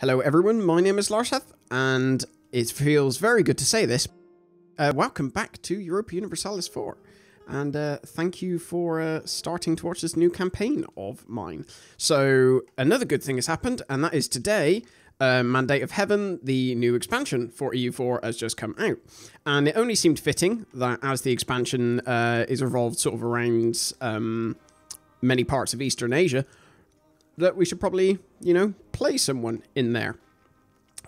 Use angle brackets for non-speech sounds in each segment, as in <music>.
Hello, everyone. My name is Larseth, and it feels very good to say this. Uh, welcome back to Europa Universalis 4, and uh, thank you for uh, starting to watch this new campaign of mine. So, another good thing has happened, and that is today, uh, Mandate of Heaven, the new expansion for EU4, has just come out. And it only seemed fitting that as the expansion uh, is revolved sort of around um, many parts of Eastern Asia, that we should probably, you know, play someone in there.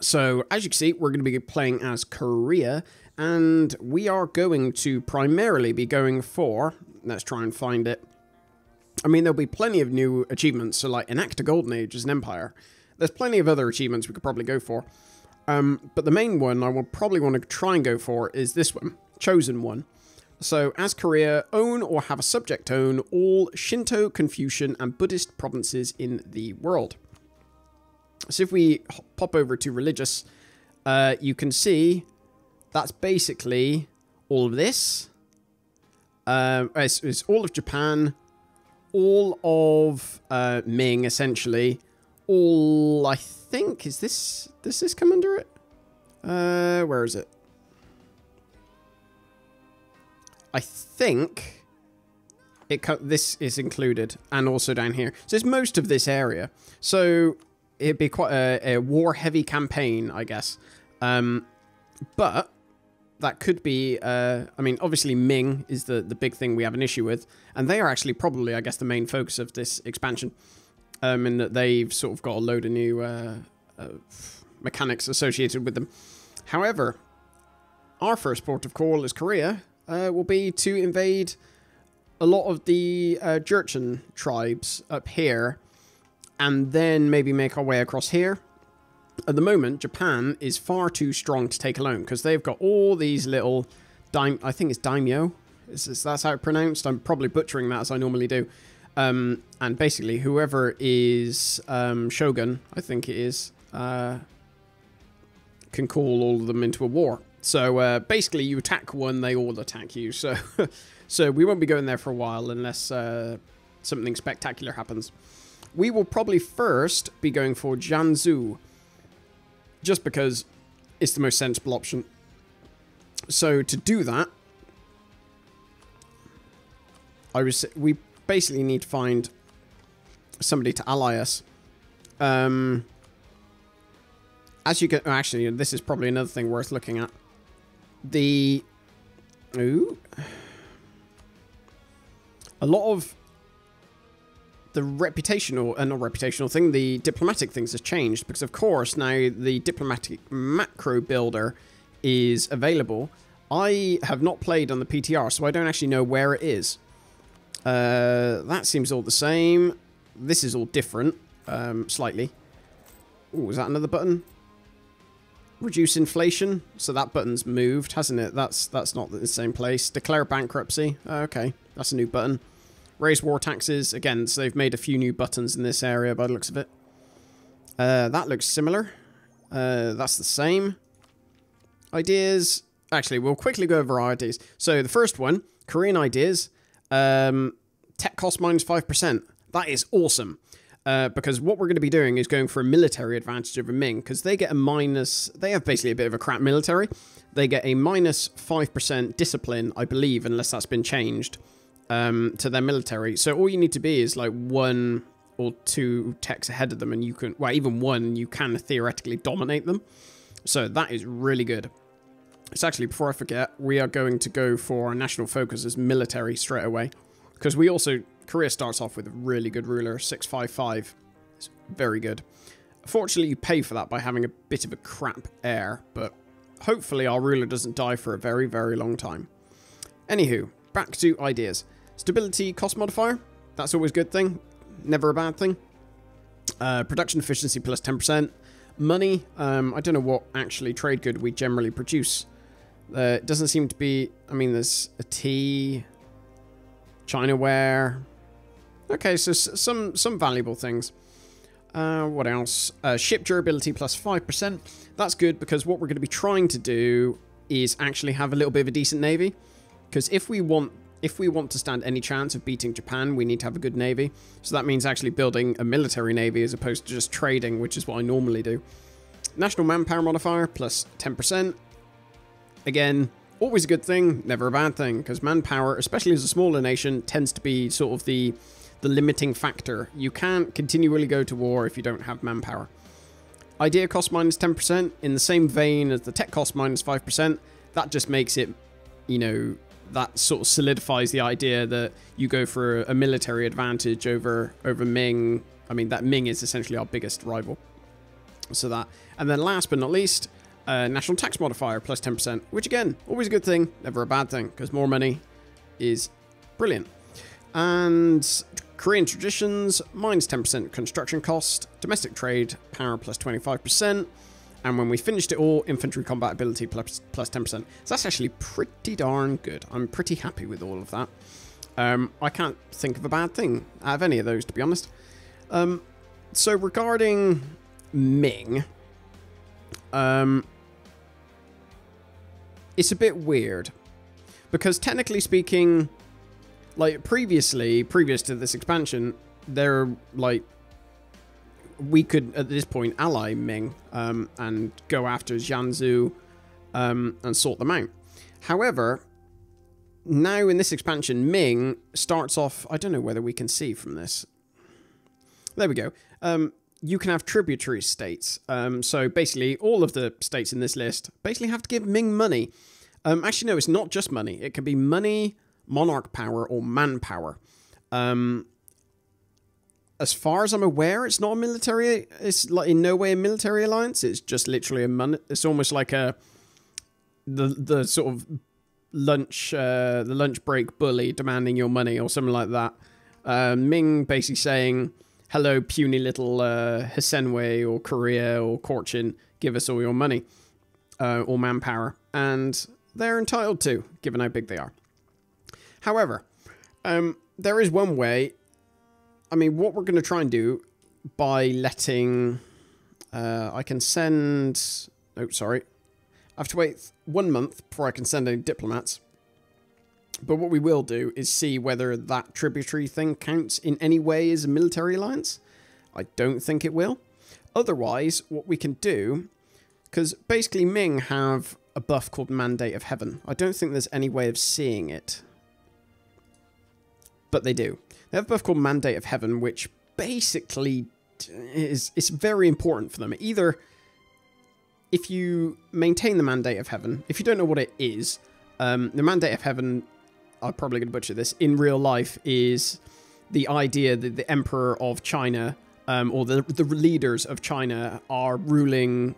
So, as you can see, we're going to be playing as Korea, and we are going to primarily be going for, let's try and find it. I mean, there'll be plenty of new achievements, so like enact a golden age as an empire. There's plenty of other achievements we could probably go for. Um, but the main one I will probably want to try and go for is this one, Choson One. So, as Korea, own or have a subject own all Shinto, Confucian, and Buddhist provinces in the world. So, if we pop over to religious, uh, you can see that's basically all of this. Uh, it's, it's, all of Japan, all of uh, Ming, essentially. All, I think, is this, does this come under it? Uh, where is it? I think it this is included, and also down here. So it's most of this area. So it'd be quite a, a war-heavy campaign, I guess. Um, but that could be, uh, I mean, obviously Ming is the, the big thing we have an issue with. And they are actually probably, I guess, the main focus of this expansion. Um, in that they've sort of got a load of new uh, uh, mechanics associated with them. However, our first port of call is Korea, uh, will be to invade a lot of the uh, Jurchen tribes up here and then maybe make our way across here. At the moment, Japan is far too strong to take alone because they've got all these little daim I think it's daimyo. Is, that's how it's pronounced? I'm probably butchering that as I normally do. Um, and basically, whoever is um, shogun, I think it is, uh, can call all of them into a war. So uh, basically, you attack one, they all attack you. So, <laughs> so we won't be going there for a while unless uh, something spectacular happens. We will probably first be going for Jianzhou, just because it's the most sensible option. So to do that, I was we basically need to find somebody to ally us. Um, as you get, actually, this is probably another thing worth looking at the... Ooh. A lot of the reputational, uh, not reputational thing, the diplomatic things has changed because, of course, now the diplomatic macro builder is available. I have not played on the PTR, so I don't actually know where it is. Uh, that seems all the same. This is all different, um, slightly. Oh, is that another button? Reduce inflation. So that button's moved, hasn't it? That's that's not the same place. Declare bankruptcy. Oh, okay, that's a new button. Raise war taxes. Again, so they've made a few new buttons in this area by the looks of it. Uh, that looks similar. Uh, that's the same. Ideas. Actually, we'll quickly go over ideas. So the first one, Korean ideas. Um, tech cost minus 5%. That is awesome. Uh, because what we're going to be doing is going for a military advantage over Ming, because they get a minus, they have basically a bit of a crap military. They get a minus 5% discipline, I believe, unless that's been changed, um, to their military. So all you need to be is like one or two techs ahead of them, and you can, well, even one, you can theoretically dominate them. So that is really good. It's actually, before I forget, we are going to go for our national focus as military straight away. Because we also Korea starts off with a really good ruler, 655. It's very good. Fortunately, you pay for that by having a bit of a crap heir, but hopefully our ruler doesn't die for a very, very long time. Anywho, back to ideas. Stability cost modifier, that's always a good thing, never a bad thing. Uh, production efficiency plus 10%. Money, um, I don't know what actually trade good we generally produce. Uh, it doesn't seem to be, I mean, there's a tea, Chinaware, Okay, so some some valuable things. Uh, what else? Uh, ship durability plus 5%. That's good because what we're going to be trying to do is actually have a little bit of a decent navy. Because if we want if we want to stand any chance of beating Japan, we need to have a good navy. So that means actually building a military navy as opposed to just trading, which is what I normally do. National manpower modifier plus 10%. Again, always a good thing, never a bad thing, because manpower, especially as a smaller nation, tends to be sort of the the limiting factor. You can't continually go to war if you don't have manpower. Idea cost minus 10%, in the same vein as the tech cost minus 5%, that just makes it, you know, that sort of solidifies the idea that you go for a military advantage over over Ming. I mean, that Ming is essentially our biggest rival. So that, and then last but not least, uh, national tax modifier plus 10%, which again, always a good thing, never a bad thing, because more money is brilliant. And Korean traditions, minus 10% construction cost, domestic trade, power plus 25%, and when we finished it all, infantry combat ability plus, plus 10%. So that's actually pretty darn good. I'm pretty happy with all of that. Um, I can't think of a bad thing out of any of those, to be honest. Um, so regarding Ming, um, it's a bit weird because technically speaking, like previously, previous to this expansion, there are, like we could at this point ally Ming um, and go after Jianzhou um, and sort them out. However, now in this expansion, Ming starts off. I don't know whether we can see from this. There we go. Um, you can have tributary states. Um, so basically, all of the states in this list basically have to give Ming money. Um, actually, no, it's not just money. It can be money, monarch power or manpower. Um, as far as I'm aware, it's not a military. It's like in no way a military alliance. It's just literally a money. It's almost like a the the sort of lunch uh, the lunch break bully demanding your money or something like that. Uh, Ming basically saying, "Hello, puny little uh, or Korea or Khorchin, give us all your money uh, or manpower," and they're entitled to, given how big they are. However, um, there is one way. I mean, what we're going to try and do by letting. Uh, I can send. Oh, sorry. I have to wait one month before I can send any diplomats. But what we will do is see whether that tributary thing counts in any way as a military alliance. I don't think it will. Otherwise, what we can do, because basically Ming have a buff called Mandate of Heaven. I don't think there's any way of seeing it but they do. They have a buff called Mandate of Heaven, which basically is it's very important for them. Either if you maintain the Mandate of Heaven, if you don't know what it is, um, the Mandate of Heaven, I'm probably going to butcher this, in real life is the idea that the Emperor of China um, or the, the leaders of China are ruling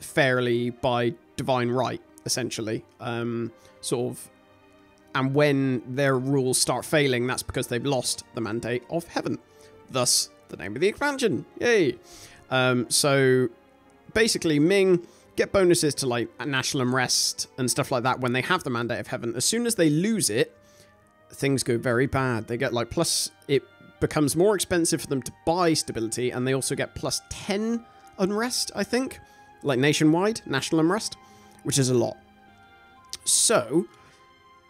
fairly by divine right, essentially. Um, sort of and when their rules start failing, that's because they've lost the mandate of heaven. Thus, the name of the expansion. Yay! Um, so, basically, Ming get bonuses to like national unrest and stuff like that when they have the mandate of heaven. As soon as they lose it, things go very bad. They get like plus it becomes more expensive for them to buy stability, and they also get plus 10 unrest, I think, like nationwide, national unrest, which is a lot. So,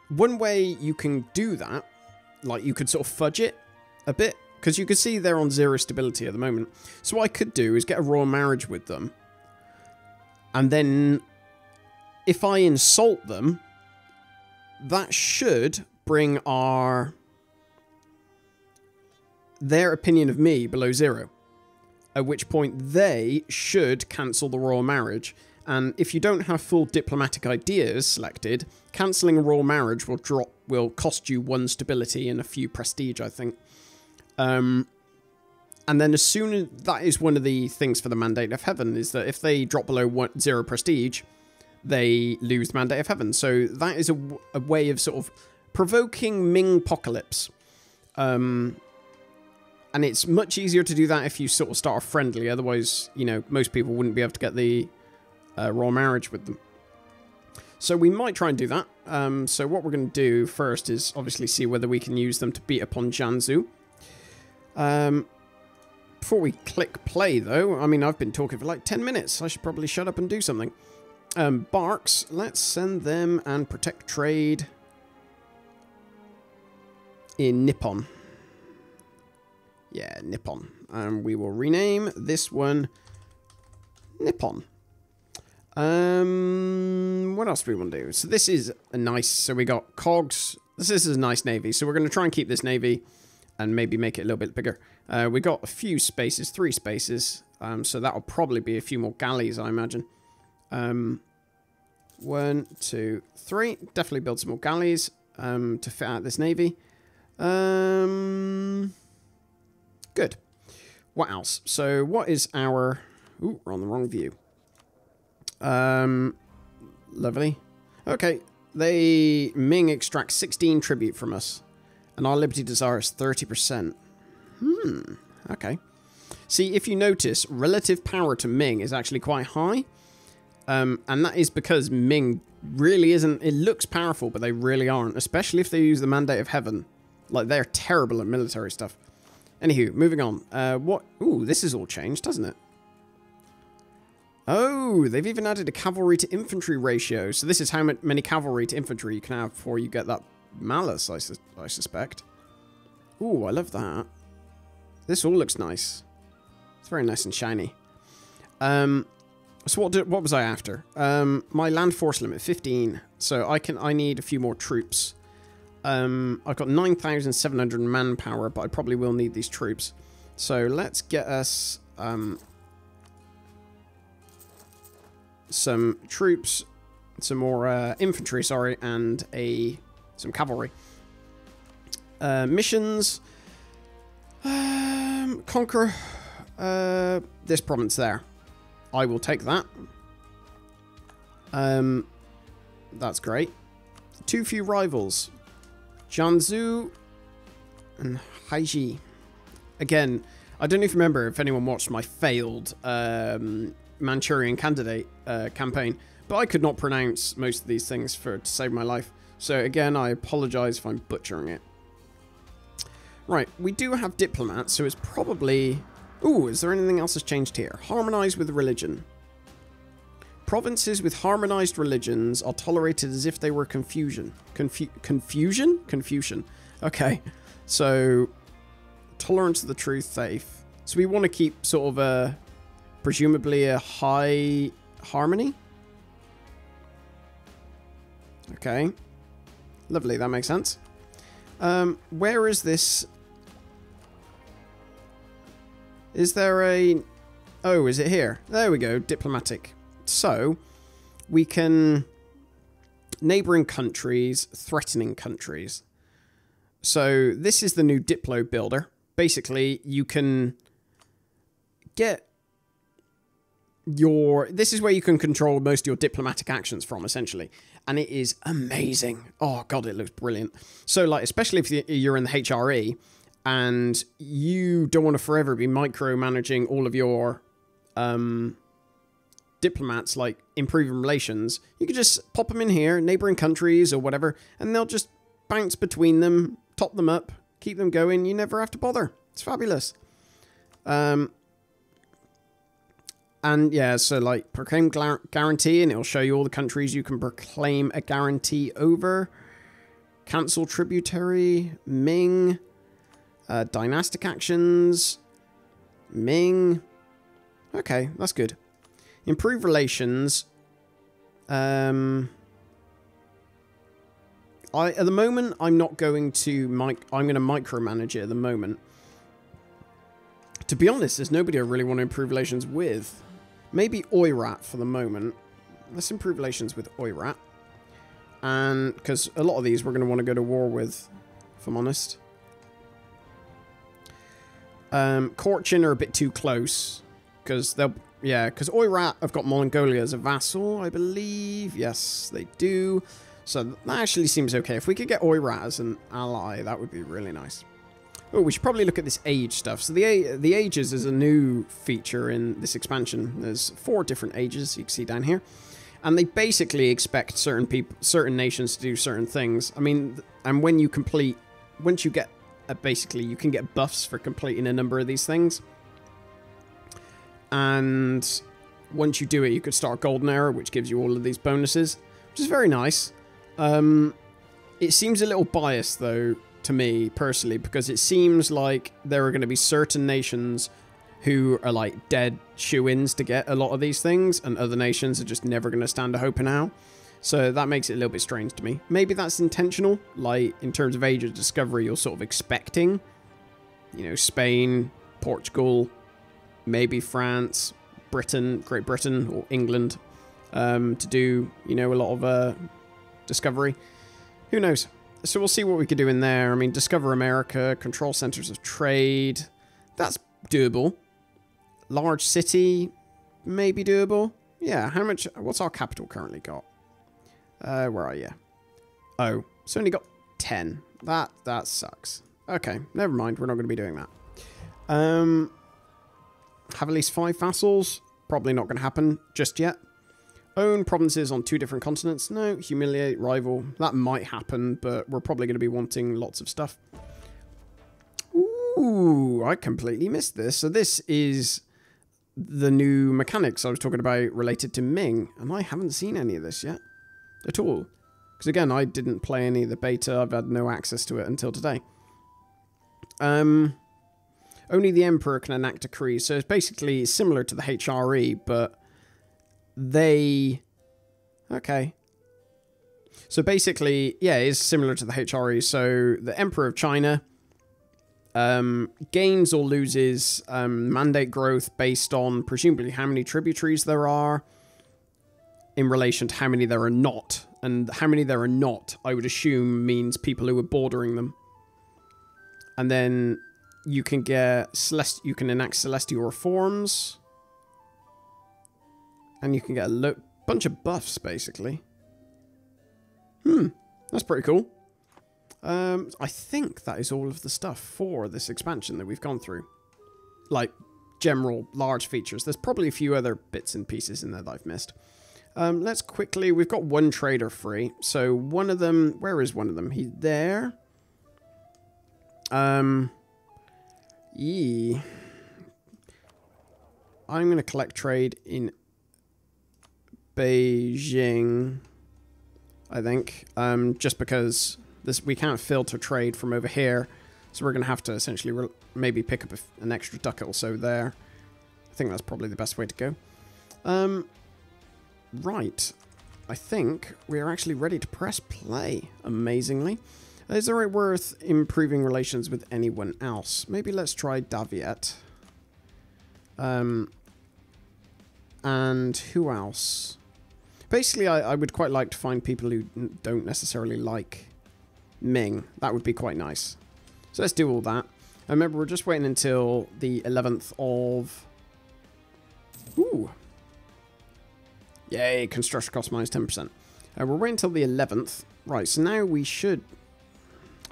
one way you can do that, like you could sort of fudge it a bit, because you can see they're on zero stability at the moment. So what I could do is get a royal marriage with them, and then if I insult them, that should bring our their opinion of me below zero. At which point they should cancel the royal marriage and if you don't have full diplomatic ideas selected, cancelling a royal marriage will drop will cost you one stability and a few prestige, I think. Um, and then as soon as that is one of the things for the Mandate of Heaven is that if they drop below one, zero prestige, they lose the Mandate of Heaven. So that is a, a way of sort of provoking Ming apocalypse. Um, and it's much easier to do that if you sort of start off friendly. Otherwise, you know, most people wouldn't be able to get the uh, royal marriage with them. So we might try and do that. Um, so what we're going to do first is obviously see whether we can use them to beat upon Jianzhou. Um, before we click play, though, I mean, I've been talking for like 10 minutes. I should probably shut up and do something. Um, Barques, let's send them and protect trade. in Nippon. Yeah, Nippon. And we will rename this one Nippon. Um, what else do we want to do? So this is a nice, so we got cogs. This, this is a nice navy. So we're going to try and keep this navy and maybe make it a little bit bigger. Uh, we got a few spaces, three spaces. Um, so that'll probably be a few more galleys, I imagine. Um, one, two, three. Definitely build some more galleys um, to fit out this navy. Um, good. What else? So what is our... Ooh, we're on the wrong view. Um, lovely. Okay, they... Ming extracts 16 tribute from us. And our Liberty Desire is 30%. Hmm, okay. See, if you notice, relative power to Ming is actually quite high. Um, and that is because Ming really isn't... It looks powerful, but they really aren't. Especially if they use the Mandate of Heaven. Like, they're terrible at military stuff. Anywho, moving on. Uh, what... Ooh, this has all changed, doesn't it? They've even added a cavalry to infantry ratio. So this is how many cavalry to infantry you can have before you get that malus, I, su I suspect. Ooh, I love that. This all looks nice. It's very nice and shiny. Um, so what did, what was I after? Um, my land force limit 15. So I can I need a few more troops. Um, I've got 9,700 manpower, but I probably will need these troops. So let's get us um, some troops, some more uh, infantry, sorry, and a some cavalry. Uh, missions. Um, conquer uh, this province there. I will take that. Um, that's great. Too few rivals. Jianzhou and Haixi. Again, I don't even remember if anyone watched my failed um, Manchurian candidate uh, campaign, but I could not pronounce most of these things for to save my life. So again, I apologize if I'm butchering it. Right, we do have diplomats, so it's probably... Ooh, is there anything else that's changed here? Harmonize with religion. Provinces with harmonized religions are tolerated as if they were Confucian. Confu confusion? Okay, so tolerance of the truth, faith. So we want to keep sort of a, presumably a high harmony. Okay. Lovely, that makes sense. Um, where is this? Is there a... Oh, is it here? There we go, diplomatic. So, we can... Neighbouring countries, threatening countries. So, this is the new Diplo builder. Basically, you can get your this is where you can control most of your diplomatic actions from essentially. And it is amazing. Oh god it looks brilliant. So like especially if you're in the hre and you don't want to forever be micromanaging all of your um diplomats like improving relations you could just pop them in here neighboring countries or whatever and they'll just bounce between them top them up keep them going you never have to bother. It's fabulous. Um and yeah, so like proclaim guarantee, and it'll show you all the countries you can proclaim a guarantee over. Cancel tributary, Ming, uh, dynastic actions, Ming. Okay, that's good. Improve relations. Um, I at the moment I'm not going to mic. I'm going to micromanage it at the moment. To be honest, there's nobody I really want to improve relations with. Maybe Oirat for the moment. Let's improve relations with Oirat. And because a lot of these we're going to want to go to war with, if I'm honest. Um, Khorchin are a bit too close. Because they'll... Yeah, because Oirat have got Mongolia as a vassal, I believe. Yes, they do. So that actually seems okay. If we could get Oirat as an ally, that would be really nice. Oh, we should probably look at this age stuff. So the the ages is a new feature in this expansion. There's four different ages you can see down here. And they basically expect certain people, certain nations to do certain things. I mean, and when you complete, once you get, uh, basically, you can get buffs for completing a number of these things. And once you do it, you could start Golden Era, which gives you all of these bonuses, which is very nice. Um, it seems a little biased, though, to me personally because it seems like there are going to be certain nations who are like dead shoo-ins to get a lot of these things, and other nations are just never going to stand a hope now. So that makes it a little bit strange to me. Maybe that's intentional, like in terms of age of discovery, you're sort of expecting, you know, Spain, Portugal, maybe France, Britain, Great Britain, or England um, to do, you know, a lot of uh, discovery. Who knows? So we'll see what we could do in there. I mean, discover America, control centers of trade. That's doable. Large city, maybe doable. Yeah, how much? What's our capital currently got? Uh, where are you? Oh, it's only got 10. That, that sucks. Okay, never mind. We're not going to be doing that. Um, have at least five vassals. Probably not going to happen just yet. Own provinces on two different continents. No, humiliate rival. That might happen, but we're probably going to be wanting lots of stuff. Ooh, I completely missed this. So this is the new mechanics I was talking about related to Ming, and I haven't seen any of this yet at all. Because again, I didn't play any of the beta. I've had no access to it until today. Um, only the Emperor can enact decrees. So it's basically similar to the HRE, but they... Okay. So basically, yeah, it's similar to the HRE. So the Emperor of China um, gains or loses um, mandate growth based on presumably how many tributaries there are in relation to how many there are not. And how many there are not, I would assume, means people who are bordering them. And then you can get celest you can enact celestial reforms. And you can get a bunch of buffs, basically. Hmm, that's pretty cool. Um, I think that is all of the stuff for this expansion that we've gone through. Like, general large features. There's probably a few other bits and pieces in there that I've missed. Um, let's quickly... We've got one trader free. So one of them... Where is one of them? He's there. Um... Yee. I'm going to collect trade in Beijing, I think, um, just because this we can't filter trade from over here, so we're going to have to essentially maybe pick up an extra ducat or so there. I think that's probably the best way to go. Um, right, I think we are actually ready to press play, amazingly. Is it worth improving relations with anyone else? Maybe let's try Dai Viet. Um, and who else? Basically, I, I would quite like to find people who don't necessarily like Ming. That would be quite nice. So let's do all that. I remember we're just waiting until the 11th of... Ooh. Yay, construction cost minus 10%. Uh, we're waiting until the 11th. Right, so now we should...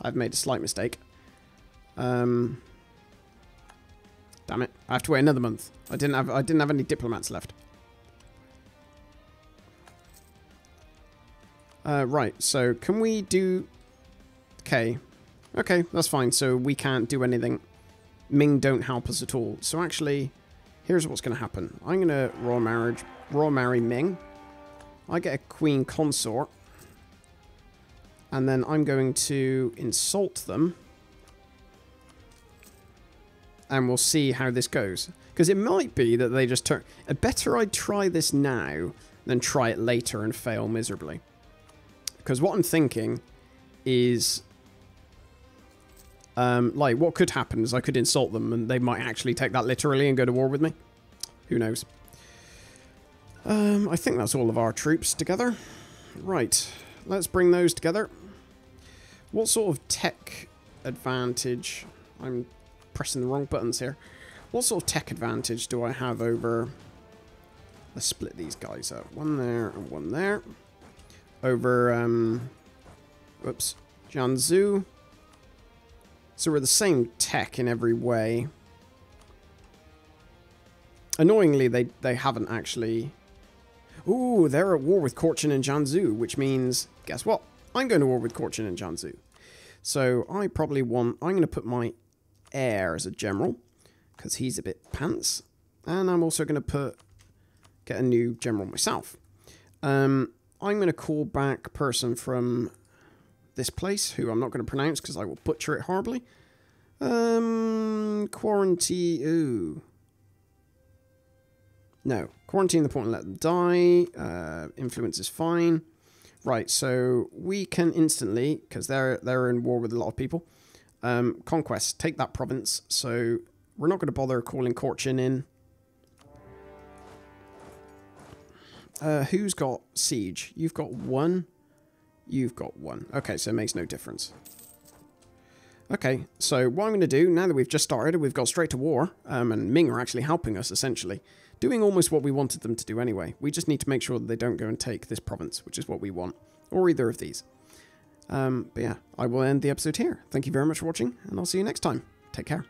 I've made a slight mistake. Um... Damn it. I have to wait another month. I didn't have I didn't have any diplomats left. Uh, right, so can we do... Okay. Okay, that's fine. So we can't do anything. Ming don't help us at all. So actually, here's what's going to happen. I'm going to royal marriage, royal marry Ming. I get a queen consort. And then I'm going to insult them. And we'll see how this goes. Because it might be that they just turn... Better I try this now than try it later and fail miserably. Because what I'm thinking is... Um, like, what could happen is I could insult them and they might actually take that literally and go to war with me. Who knows? Um, I think that's all of our troops together. Right, let's bring those together. What sort of tech advantage... I'm pressing the wrong buttons here. What sort of tech advantage do I have over... Let's split these guys up. One there and one there over, um, whoops, Jianzhou. So we're the same tech in every way. Annoyingly, they, they haven't actually... Ooh, they're at war with Khorchin and Jianzhou, which means, guess what? I'm going to war with Khorchin and Jiangsu. So I probably want... I'm going to put my heir as a general, because he's a bit pants. And I'm also going to put... get a new general myself. Um, I'm going to call back person from this place, who I'm not going to pronounce because I will butcher it horribly. Um, quarantine. Ooh. No, quarantine the port and let them die. Uh, influence is fine. Right, so we can instantly, because they're they're in war with a lot of people. Um, conquest, take that province. So we're not going to bother calling Khorchin in. Uh, who's got siege? You've got one. You've got one. Okay, so it makes no difference. Okay, so what I'm going to do, now that we've just started, we've got straight to war, um, and Ming are actually helping us, essentially. Doing almost what we wanted them to do anyway. We just need to make sure that they don't go and take this province, which is what we want. Or either of these. Um, but yeah, I will end the episode here. Thank you very much for watching, and I'll see you next time. Take care.